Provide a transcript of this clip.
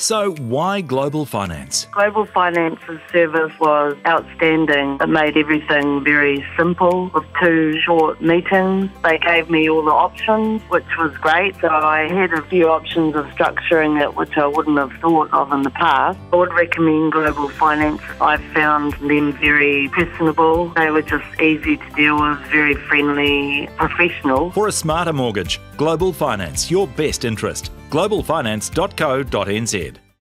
So, why Global Finance? Global Finance's service was outstanding. It made everything very simple with two short meetings. They gave me all the options, which was great. So I had a few options of structuring it, which I wouldn't have thought of in the past. I would recommend Global Finance. I found them very personable. They were just easy to deal with, very friendly, professional. For a smarter mortgage, Global Finance, your best interest. globalfinance.co.nz